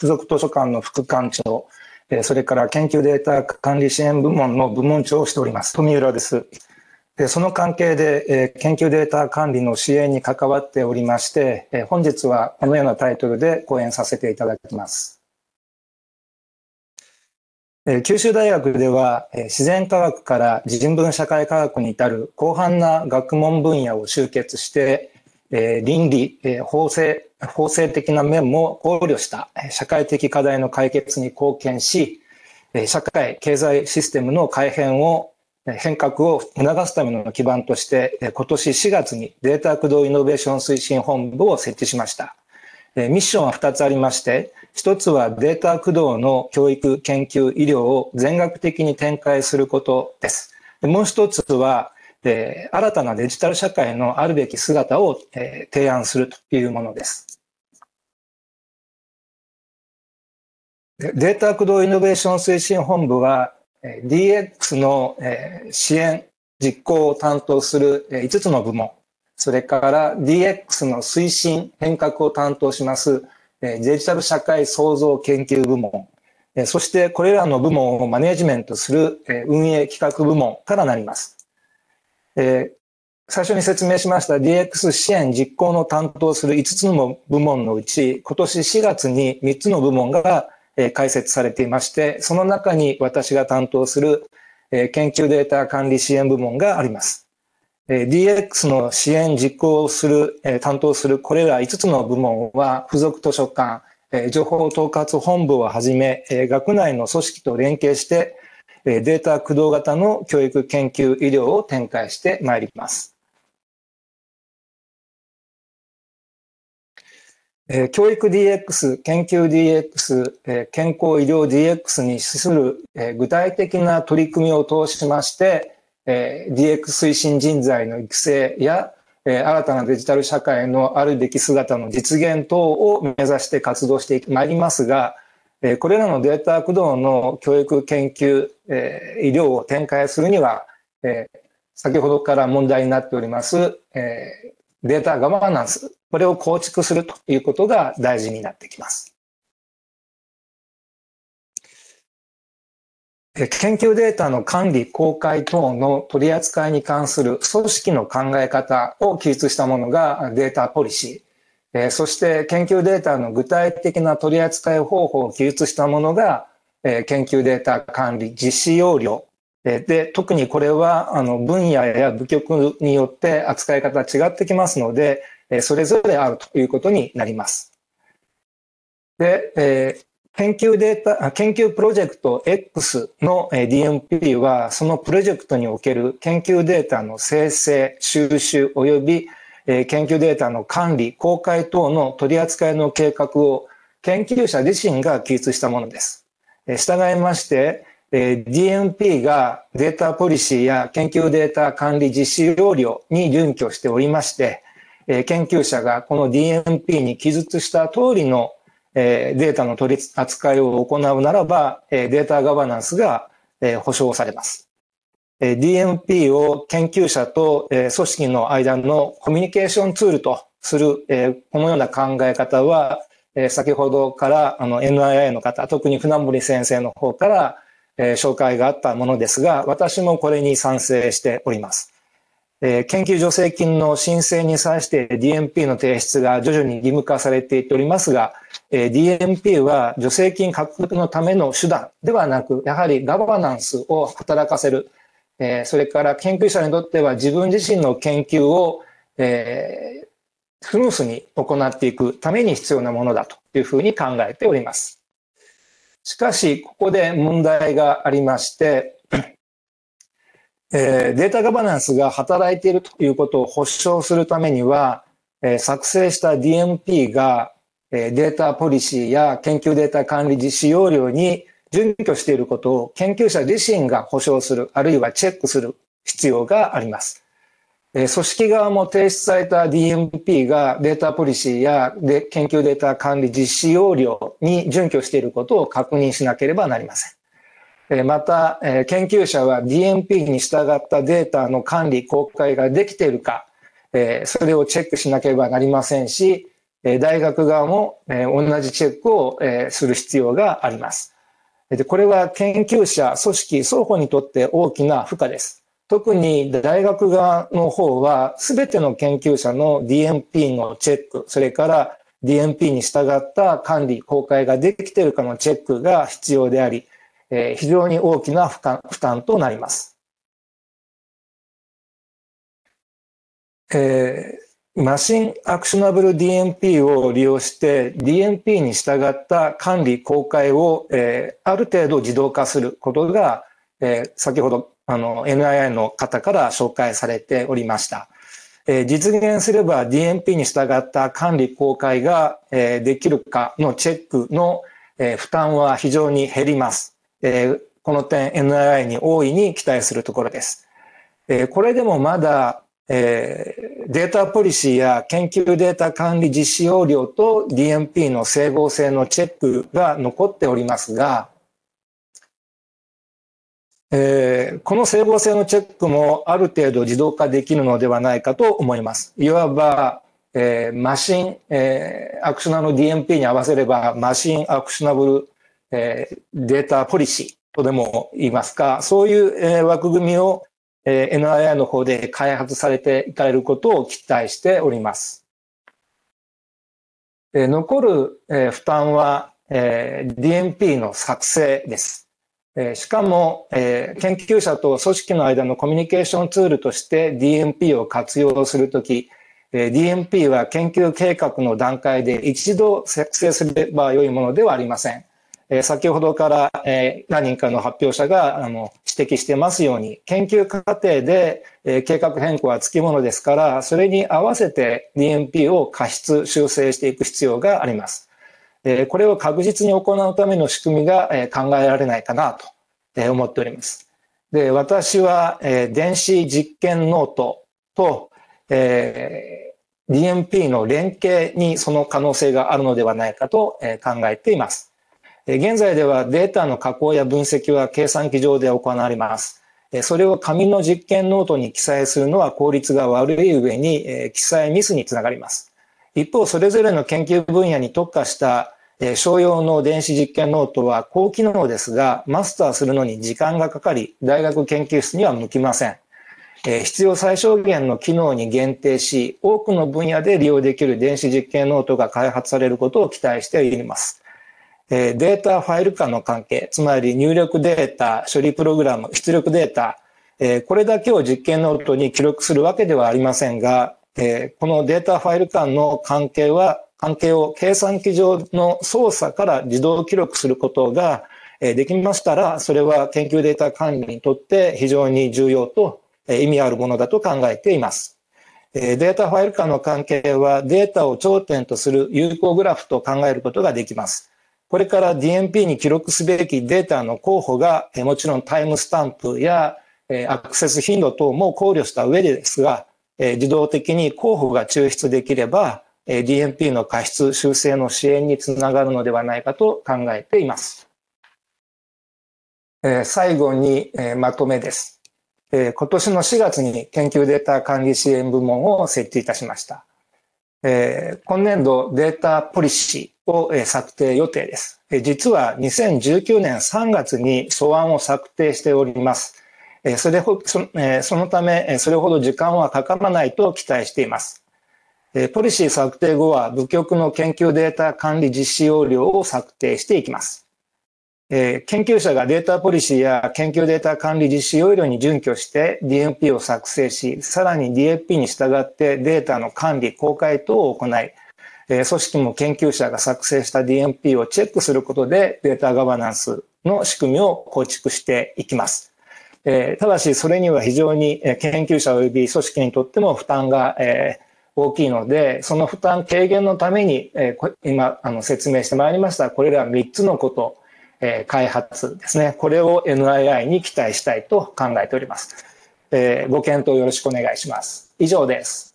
付属図書館の副館長、えそれから研究データ管理支援部門の部門長をしております、富浦です。でその関係で、え研究データ管理の支援に関わっておりまして、え本日はこのようなタイトルで講演させていただきます。え九州大学ではえ自然科学から人文社会科学に至る広範な学問分野を集結してえ倫理、法制、法制的な面も考慮した社会的課題の解決に貢献し、社会経済システムの改変を変革を促すための基盤として、今年4月にデータ駆動イノベーション推進本部を設置しました。ミッションは2つありまして、1つはデータ駆動の教育、研究、医療を全学的に展開することです。もう1つは、新たなデジタル社会のあるべき姿を、え提案するというものです。データ駆動イノベーション推進本部は、DX の支援、実行を担当する5つの部門、それから DX の推進、変革を担当しますデジタル社会創造研究部門、そしてこれらの部門をマネジメントする運営企画部門からなります。え最初に説明しました DX 支援実行の担当する5つの部門のうち、今年4月に3つの部門が開設されていまして、その中に私が担当するえ研究データ管理支援部門があります。DX の支援実行をする、担当するこれら5つの部門は、付属図書館、情報統括本部をはじめ、学内の組織と連携して、データ駆動型の教育研究医療を展開してまいります。教育 DX、研究 DX、健康医療 DX に資する具体的な取り組みを通しまして、DX 推進人材の育成や新たなデジタル社会のあるべき姿の実現等を目指して活動してまいりますが、これらのデータ駆動の教育研究、医療を展開するには、先ほどから問題になっております、データガバナンス、これを構築するということが大事になってきます。研究データの管理、公開等の取り扱いに関する組織の考え方を記述したものがデータポリシー。えそして研究データの具体的な取り扱い方法を記述したものがえ研究データ管理実施要領えで、特にこれは、あの、分野や部局によって扱い方違ってきますので、えそれぞれあるということになります。で、え研究データ、研究プロジェクト X の DMP は、そのプロジェクトにおける研究データの生成、収集及び研究データの管理、公開等の取り扱いの計画を研究者自身が記述したものです。従いまして、DMP がデータポリシーや研究データ管理実施要領に準拠しておりまして、研究者がこの DMP に記述した通りのデータの取り扱いを行うならば、データガバナンスが保証されます。DMP を研究者と組織の間のコミュニケーションツールとするこのような考え方は、先ほどからあの NII の方、特に船森先生の方から紹介があったものですが、私もこれに賛成しております。研究助成金の申請に際して DMP の提出が徐々に義務化されていっておりますが、DMP は助成金獲得のための手段ではなく、やはりガバナンスを働かせる、それから研究者にとっては自分自身の研究をスムースに行っていくために必要なものだというふうに考えております。しかし、ここで問題がありまして、データガバナンスが働いているということを保証するためには、作成した DMP がデータポリシーや研究データ管理実施要領に準拠していることを研究者自身が保証する、あるいはチェックする必要があります。組織側も提出された DMP がデータポリシーや研究データ管理実施要領に準拠していることを確認しなければなりません。また、研究者は DMP に従ったデータの管理、公開ができているか、それをチェックしなければなりませんし、大学側も同じチェックをする必要があります。でこれは研究者、組織、双方にとって大きな負荷です。特に大学側の方は、すべての研究者の DMP のチェック、それから DMP に従った管理、公開ができているかのチェックが必要であり、非常に大きな負担となります。えーマシンアクショナブル DMP を利用して DMP に従った管理公開を、えー、ある程度自動化することが、えー、先ほどあの NII の方から紹介されておりました。えー、実現すれば DMP に従った管理公開が、えー、できるかのチェックの、えー、負担は非常に減ります。えー、この点 NII に大いに期待するところです。えー、これでもまだえー、データポリシーや研究データ管理実施要領と DMP の整合性のチェックが残っておりますが、えー、この整合性のチェックもある程度自動化できるのではないかと思います。いわば、えー、マシン、えー、アクショナブル DMP に合わせればマシンアクショナブル、えー、データポリシーとでも言いますか、そういう、えー、枠組みをえ NII の方で開発されていかれることを期待しております。え残る、え負担は、えー DMP の作成です。えしかも、え研究者と組織の間のコミュニケーションツールとして DMP を活用するとき、えー DMP は研究計画の段階で一度作成すればよいものではありません。え先ほどから、え何人かの発表者があの指摘してますように、研究過程で、え計画変更はつきものですから、それに合わせて DMP を過失修正していく必要があります。えこれを確実に行うための仕組みが、え考えられないかなと、え思っております。で、私は、え電子実験ノートと、え DMP の連携にその可能性があるのではないかと考えています。現在ではデータの加工や分析は計算機上で行われます。それを紙の実験ノートに記載するのは効率が悪い上に記載ミスにつながります。一方、それぞれの研究分野に特化した商用の電子実験ノートは高機能ですが、マスターするのに時間がかかり、大学研究室には向きません。必要最小限の機能に限定し、多くの分野で利用できる電子実験ノートが開発されることを期待しています。データファイル間の関係、つまり入力データ、処理プログラム、出力データ、これだけを実験ノートに記録するわけではありませんが、このデータファイル間の関係は、関係を計算機上の操作から自動記録することができましたら、それは研究データ管理にとって非常に重要と意味あるものだと考えています。データファイル間の関係はデータを頂点とする有効グラフと考えることができます。これから DMP に記録すべきデータの候補が、もちろんタイムスタンプやアクセス頻度等も考慮した上でですが、自動的に候補が抽出できれば、DMP の過失修正の支援につながるのではないかと考えています。最後にまとめです。今年の4月に研究データ管理支援部門を設置いたしました。今年度データポリシーを策定予定です。実は2019年3月に素案を策定しております。それほそそのため、それほど時間はかからないと期待しています。ポリシー策定後は、部局の研究データ管理実施要領を策定していきます。研究者がデータポリシーや研究データ管理実施要領に準拠して DMP を作成し、さらに DFP に従ってデータの管理、公開等を行い、え組織も研究者が作成した DMP をチェックすることでデータガバナンスの仕組みを構築していきます。えただし、それには非常に研究者及び組織にとっても負担がえ大きいので、その負担軽減のためにえ、今あの説明してまいりました、これら3つのことえ、開発ですね。これを NII に期待したいと考えておりますえ。ご検討よろしくお願いします。以上です。